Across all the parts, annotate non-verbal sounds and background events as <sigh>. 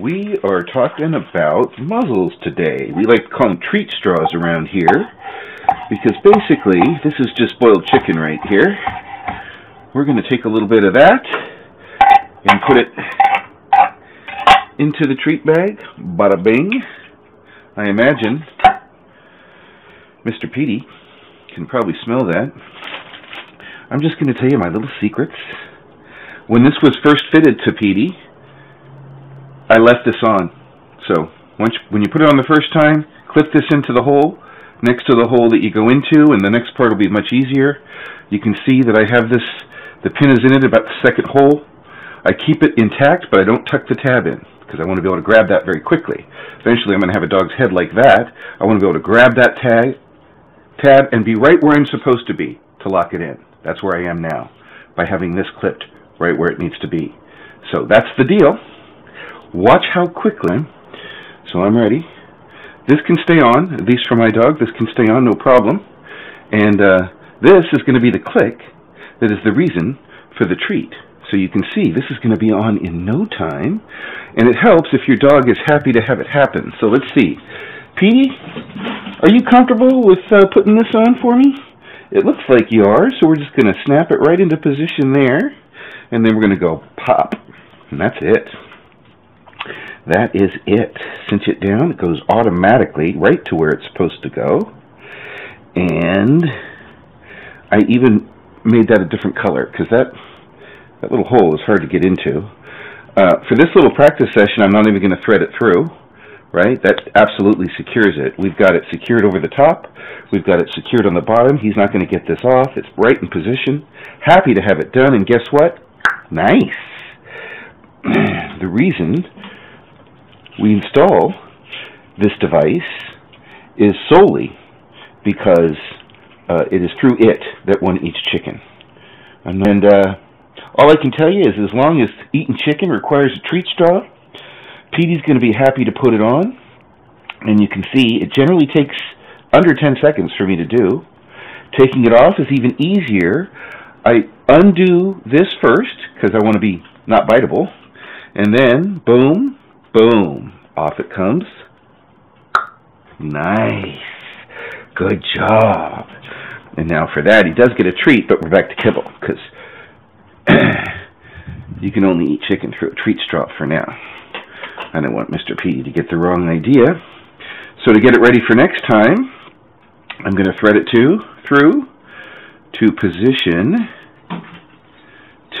We are talking about muzzles today. We like to call them treat straws around here because basically this is just boiled chicken right here. We're going to take a little bit of that and put it into the treat bag. Bada bing. I imagine Mr. Petey can probably smell that. I'm just going to tell you my little secrets. When this was first fitted to Petey, I left this on. So once when you put it on the first time, clip this into the hole next to the hole that you go into, and the next part will be much easier. You can see that I have this, the pin is in it about the second hole. I keep it intact, but I don't tuck the tab in because I want to be able to grab that very quickly. Eventually I'm going to have a dog's head like that. I want to be able to grab that tag, tab and be right where I'm supposed to be to lock it in. That's where I am now by having this clipped right where it needs to be. So that's the deal. Watch how quickly. So I'm ready. This can stay on, least for my dog. This can stay on, no problem. And uh, this is going to be the click that is the reason for the treat. So you can see this is going to be on in no time. And it helps if your dog is happy to have it happen. So let's see. Petey, are you comfortable with uh, putting this on for me? It looks like you are, so we're just going to snap it right into position there. And then we're going to go pop. And that's it. That is it. Cinch it down. It goes automatically right to where it's supposed to go. And I even made that a different color because that, that little hole is hard to get into. Uh, for this little practice session, I'm not even going to thread it through, right? That absolutely secures it. We've got it secured over the top. We've got it secured on the bottom. He's not going to get this off. It's right in position. Happy to have it done. And guess what? Nice. <clears throat> the reason we install this device is solely because uh, it is through it that one eats chicken. And, and uh, all I can tell you is as long as eating chicken requires a treat straw, Petey's going to be happy to put it on. And you can see it generally takes under 10 seconds for me to do. Taking it off is even easier. I undo this first because I want to be not biteable. And then, boom, Boom. Off it comes. Nice. Good job. And now for that, he does get a treat, but we're back to kibble, because <clears throat> you can only eat chicken through a treat straw for now. I don't want Mr. P to get the wrong idea. So to get it ready for next time, I'm going to thread it to, through to position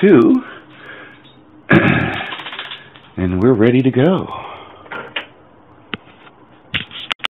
two <clears throat> and we're ready to go.